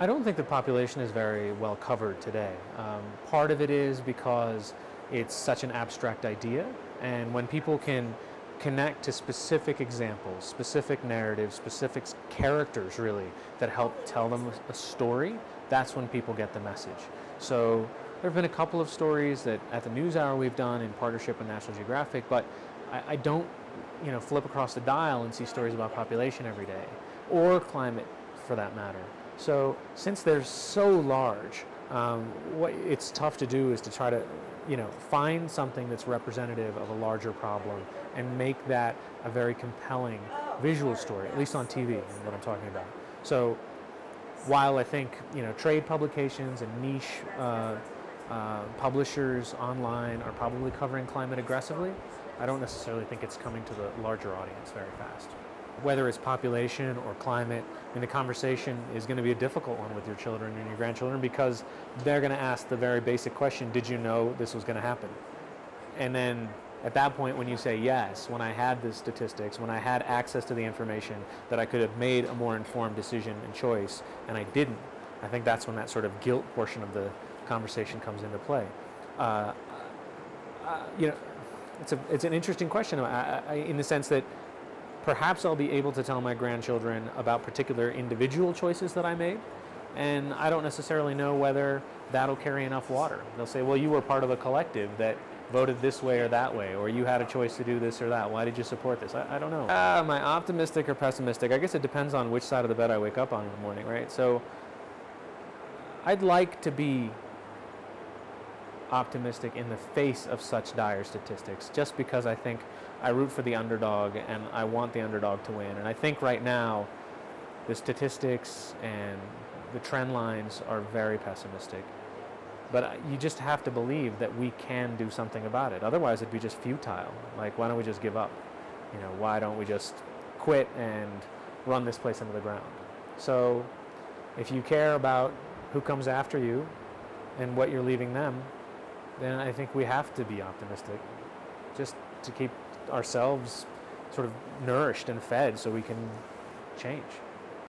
I don't think the population is very well covered today. Um, part of it is because it's such an abstract idea, and when people can connect to specific examples, specific narratives, specific characters really that help tell them a story, that's when people get the message. So there have been a couple of stories that at the News Hour we've done in partnership with National Geographic, but I, I don't, you know, flip across the dial and see stories about population every day, or climate for that matter. So since they're so large, um, what it's tough to do is to try to, you know, find something that's representative of a larger problem and make that a very compelling visual story, at least on TV, is what I'm talking about. So while I think, you know, trade publications and niche uh, uh, publishers online are probably covering climate aggressively, I don't necessarily think it's coming to the larger audience very fast whether it's population or climate, mean, the conversation is going to be a difficult one with your children and your grandchildren because they're going to ask the very basic question, did you know this was going to happen? And then at that point when you say yes, when I had the statistics, when I had access to the information, that I could have made a more informed decision and choice, and I didn't, I think that's when that sort of guilt portion of the conversation comes into play. Uh, uh, you know, it's, a, it's an interesting question I, I, in the sense that Perhaps I'll be able to tell my grandchildren about particular individual choices that I made, and I don't necessarily know whether that'll carry enough water. They'll say, well, you were part of a collective that voted this way or that way, or you had a choice to do this or that. Why did you support this? I, I don't know. Uh, am I optimistic or pessimistic? I guess it depends on which side of the bed I wake up on in the morning, right? So I'd like to be optimistic in the face of such dire statistics, just because I think I root for the underdog and I want the underdog to win. And I think right now, the statistics and the trend lines are very pessimistic. But you just have to believe that we can do something about it. Otherwise, it'd be just futile. Like, why don't we just give up? You know, why don't we just quit and run this place into the ground? So, if you care about who comes after you and what you're leaving them, then I think we have to be optimistic just to keep ourselves sort of nourished and fed so we can change.